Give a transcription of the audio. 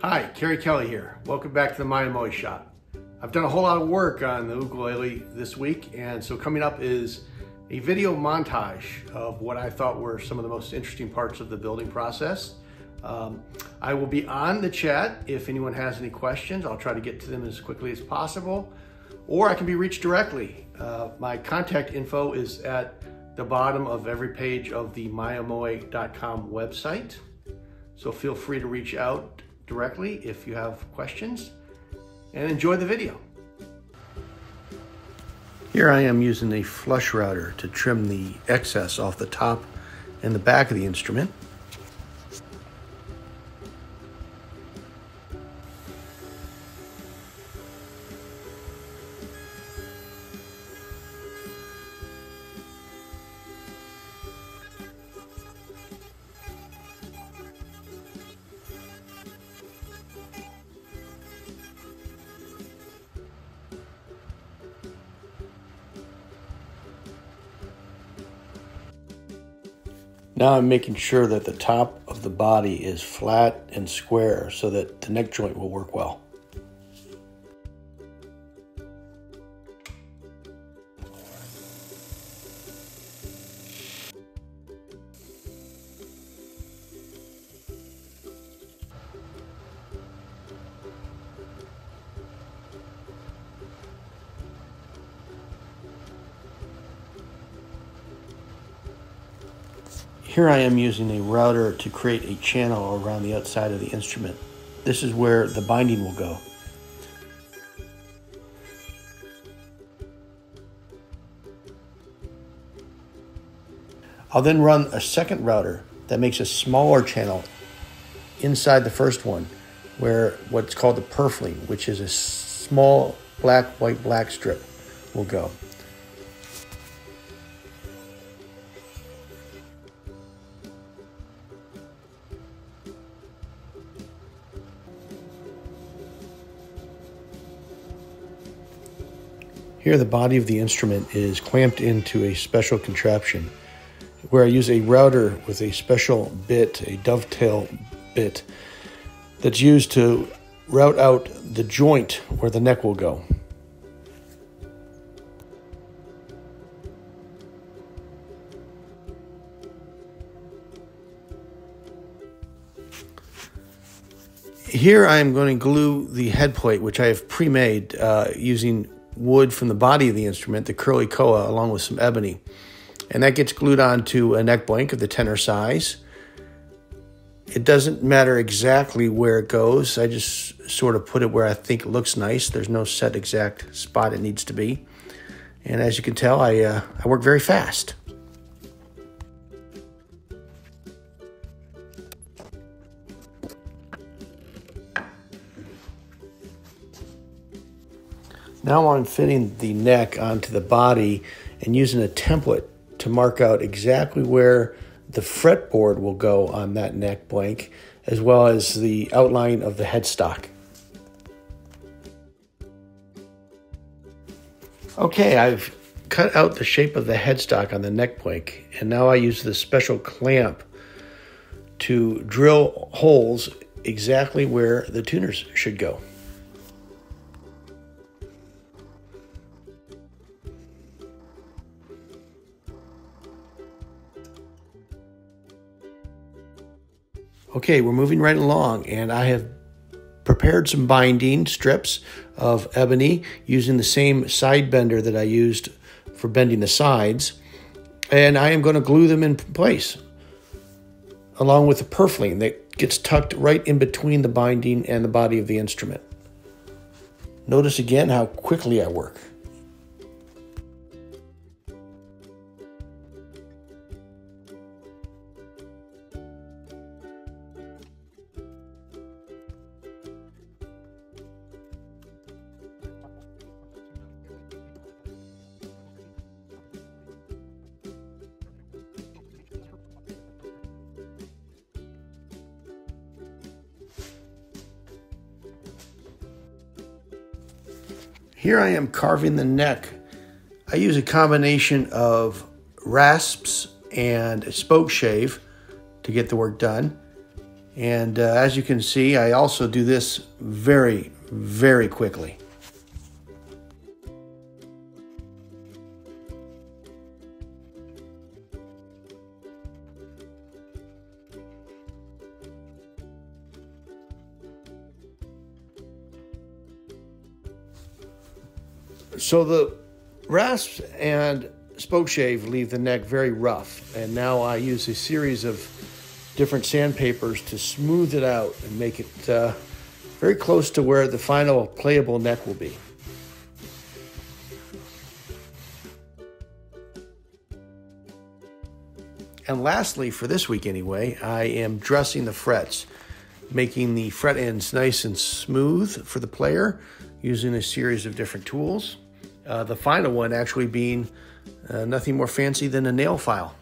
Hi, Kerry Kelly here. Welcome back to the Maya Shop. I've done a whole lot of work on the ukulele this week, and so coming up is a video montage of what I thought were some of the most interesting parts of the building process. Um, I will be on the chat if anyone has any questions. I'll try to get to them as quickly as possible, or I can be reached directly. Uh, my contact info is at the bottom of every page of the myamoe.com website. So feel free to reach out directly if you have questions and enjoy the video. Here I am using a flush router to trim the excess off the top and the back of the instrument. Now I'm making sure that the top of the body is flat and square so that the neck joint will work well. Here I am using a router to create a channel around the outside of the instrument. This is where the binding will go. I'll then run a second router that makes a smaller channel inside the first one where what's called the purfling, which is a small black, white, black strip will go. Here the body of the instrument is clamped into a special contraption where I use a router with a special bit, a dovetail bit, that's used to route out the joint where the neck will go. Here I am going to glue the head plate, which I have pre-made uh, using wood from the body of the instrument, the curly koa, along with some ebony. And that gets glued onto a neck blank of the tenor size. It doesn't matter exactly where it goes. I just sort of put it where I think it looks nice. There's no set exact spot it needs to be. And as you can tell, I, uh, I work very fast. Now I'm fitting the neck onto the body and using a template to mark out exactly where the fretboard will go on that neck blank, as well as the outline of the headstock. Okay, I've cut out the shape of the headstock on the neck blank, and now I use the special clamp to drill holes exactly where the tuners should go. Okay, we're moving right along, and I have prepared some binding strips of ebony using the same side bender that I used for bending the sides. And I am going to glue them in place along with the purfling that gets tucked right in between the binding and the body of the instrument. Notice again how quickly I work. Here I am carving the neck. I use a combination of rasps and a spoke shave to get the work done. And uh, as you can see, I also do this very, very quickly. So the rasps and spoke shave leave the neck very rough, and now I use a series of different sandpapers to smooth it out and make it uh, very close to where the final playable neck will be. And lastly, for this week anyway, I am dressing the frets, making the fret ends nice and smooth for the player using a series of different tools. Uh, the final one actually being uh, nothing more fancy than a nail file.